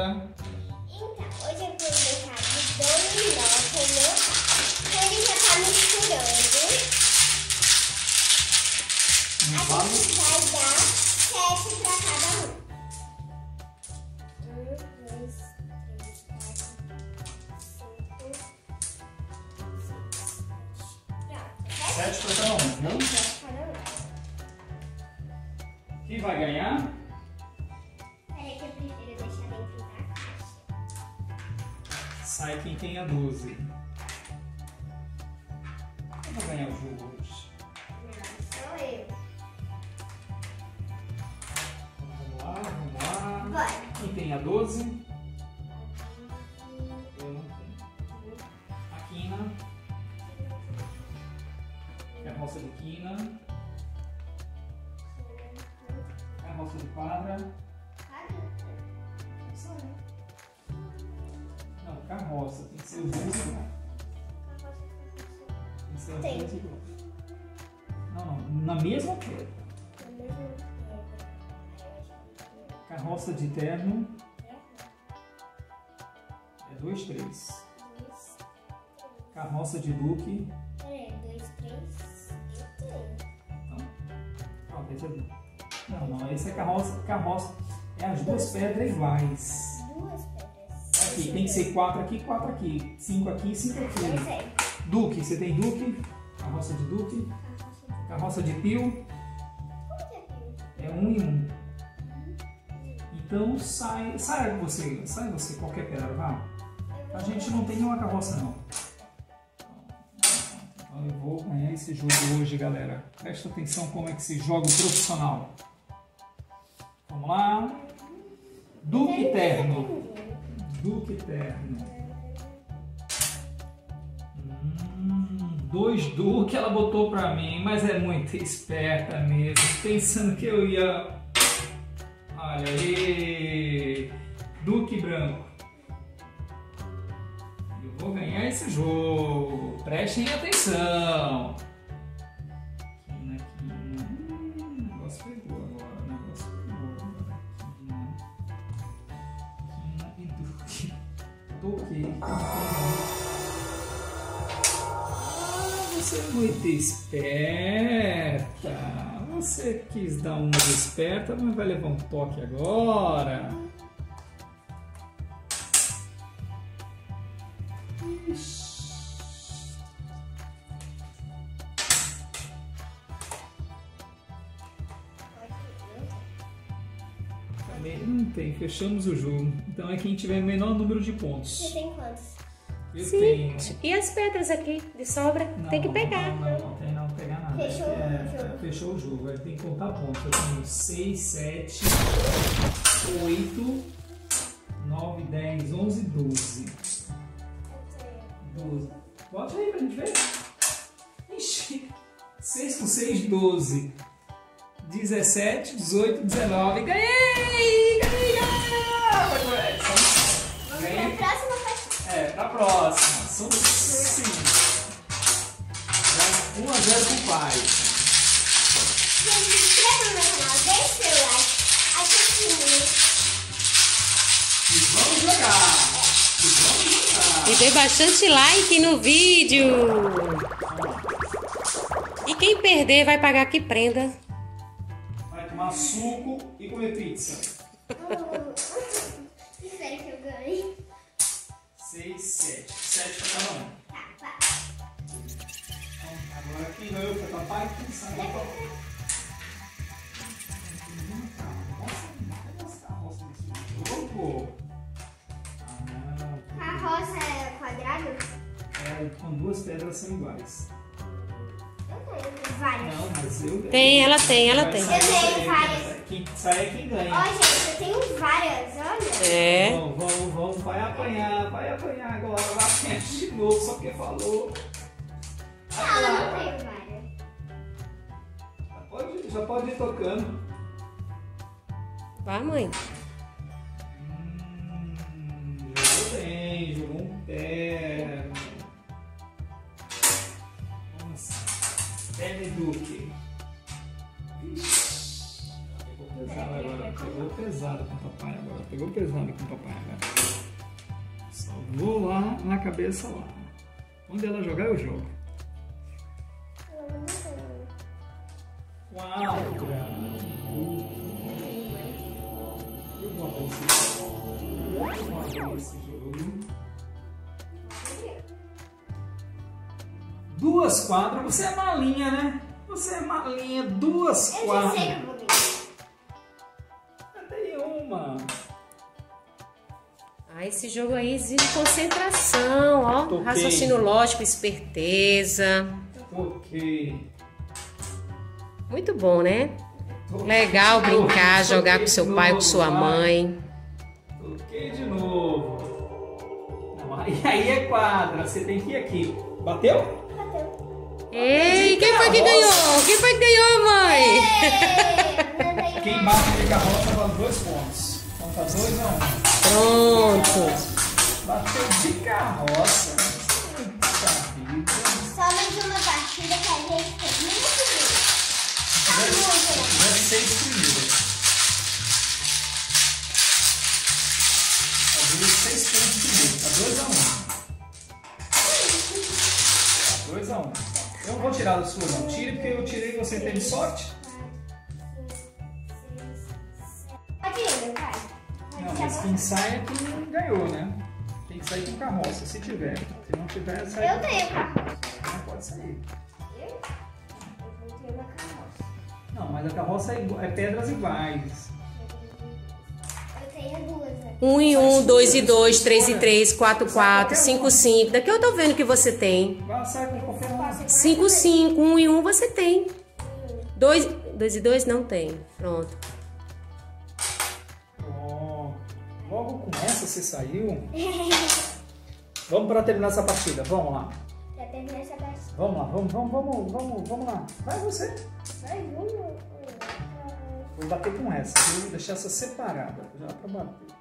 Então, hoje eu vou deixar de dominó com meu pai. Ele já tá misturando. Não A gente vai dar sete pra cada um. Um, dois, três, quatro, cinco, seis, sete. Pronto, Sete pra cada um, viu? sete pra cada um. Quem vai ganhar? Sai quem tenha 12. Eu vou ganhar o jogo hoje. Não, sou eu. Vamos lá, vamos lá. Bora. Quem tem a 12? Eu não tenho. A quina. Carroça de quina. Carroça de quadra. Carroça. Tem que ser os 12 iguais. Tem que ser os. 12 iguais. Não, não. Na mesma pedra. Carroça de terno. É 2, 3. Carroça de duque. Peraí, dois, três. Eu tenho. Então, pronto, esse é... Não, não, esse é carroça. Carroça. É as duas pedras iguais. Duas pedras. Aqui, tem que ser 4 aqui, 4 aqui. 5 aqui, 5 Eu aqui. sei. Duque, você tem duque? Carroça de duque. Carroça de pio. É? É um e um. Então sai, sai você, sai você qualquer pedra, vá. A gente não tem nenhuma carroça não. Então eu vou ganhar esse jogo hoje, galera. Presta atenção como é que se joga o profissional. Vamos lá. Duque terno. Duque terno. Hum, dois Duque ela botou pra mim, mas é muito esperta mesmo. Pensando que eu ia. Olha aí. Duque branco. Eu vou ganhar esse jogo. Prestem atenção. Você é muito esperta. Você quis dar uma esperta, mas vai levar um toque agora. Também não tem, fechamos o jogo. Então é quem tiver o menor número de pontos. tem quantos? Eu Sim. tenho. E as pedras aqui de sobra? tem que Não, pegar. Não, não, não tem não pegar nada. Fechou É, o é, jogo. fechou o jogo. Aí tem que contar pontos. Eu tenho 6, 7, 8, 9, 10, 11, 12. 12. Bota aí pra gente ver. Ixi. 6 com 6, 12. 17, 18, 19. Ganhei! Ganhei, são- Vamos Ganhei. pra próxima. É, pra próxima. São cinco. 1 a 0 pro pai. Gente, se inscreva no meu canal, deixe seu like, ative o sininho. E vamos jogar. E vamos jogar. E dê bastante like no vídeo. E quem perder vai pagar que prenda. Vai tomar suco e comer pizza. Espero que eu ganhe. 6, 7. 7 pra cada um. Agora quem ganhou foi papai, quem é. Ah, não. Carroça é quadrado? É, com duas pedras são iguais. Eu tenho várias. Não, mas eu Tem, ela tem, ela tem. Eu tenho quem- várias. Quem sai é quem ganha. Ó, gente, eu tenho várias, olha. É. Vamos, vamos, vamos, vai apanhar, vai apanhar agora, vai apanhar de novo, só porque falou. Não, eu não tenho várias. Já pode, já pode ir tocando. Vai, mãe. Hum, jogou bem, jogou um terno. Nossa, duque. Ixi, pesado agora. Pegou pesado com o papai agora. Pegou pesado com o papai agora. Só vou lá na cabeça lá. Onde ela jogar, eu jogo. Quatro. Eu vou abrir esse Eu vou abrir esse jogo. Duas quadras. Você é malinha, né? Você é malinha. Duas Eu quadras. Uma? Ah, esse jogo aí exige concentração, ó. Toquei. Raciocínio lógico, esperteza. Ok. Muito bom, né? Toquei Legal novo, brincar, toquei jogar com seu pai, com novo, sua vai. mãe. Toquei de novo. Não, aí aí é quadra. Você tem que ir aqui. Bateu? Bateu. Ei, quem foi que ganhou? Quem foi que ganhou, mãe? Ei, Quem bate de carroça vale dois pontos. Então tá dois a um. Pronto. Bateu de carroça. Só mais uma partida que a gente. Tá muito, né? 16 primeiras. Abriu 6 pontos primeiro. Tá 2 a 1. Tá 2 a 1. Eu não vou tirar da sua não. Tire porque eu tirei e você teve sorte. Mas quem sai é quem ganhou, né? Tem que sair com carroça, se tiver. Se não tiver, sai Eu tenho carroça. Não pode sair. Eu? Eu vou ter uma carroça. Não, mas a carroça é, é pedras iguais. Eu tenho duas, né? 1 e 1, 2 e 2, 3 e 3, 4 e 4, 5 e 5. Daqui eu tô vendo que você tem. Com qualquer um. 5 e 5, 1 e 1 você tem. 2, 2 e 2 não tem. Pronto. Logo com essa você saiu. Vamos para terminar essa partida. Vamos lá. Já terminei essa partida. Vamos lá, vamos, vamos, vamos, vamos, vamos lá. Vai você. Mais uma. Vou bater com essa. Vou deixar essa separada. Já para bater.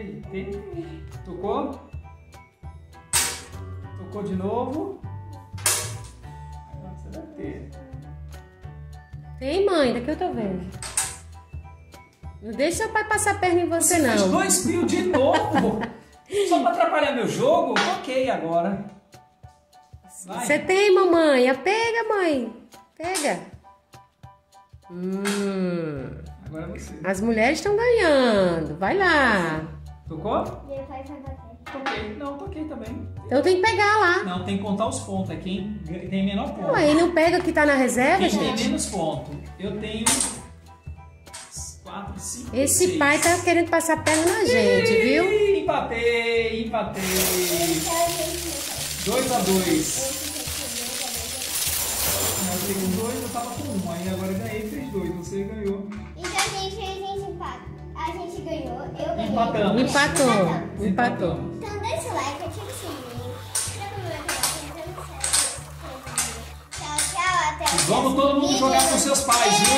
Aí, tem? Tocou? Tocou de novo? Agora você vai ter. Tem, mãe, daqui eu tô vendo. Não deixa seu pai passar a perna em você, Você fez não. dois mil de novo! Só pra atrapalhar meu jogo? Ok, agora. Vai. Você tem, mamãe. Ah, Pega, mãe. Pega. Hum, Agora é você. as mulheres estão ganhando. Vai lá. Tocou? Meu pai vai bater. Toquei. Não, toquei também. Então tem que pegar lá. Não, tem que contar os pontos. É quem tem menor ponto. Ué, e não pega que tá na reserva, Quem tem gente? menos ponto? Eu tenho 4, 5, Esse pai tá querendo passar a perna na gente, viu? Empatei, empatei. Então, gente, meu pai. 2 a 2 Esse Eu fiquei com 2, eu tava com 1. Um. Aí agora eu ganhei, fez 2. Você ganhou. Então, gente, a gente empata. A gente ganhou, eu ganhei. Empatamos. Empatou. Empatou. Então deixa o like, ativa o sininho. Inscreva no meu canal, Tchau, tchau, até o Vamos todo mundo jogar com seus pais, viu?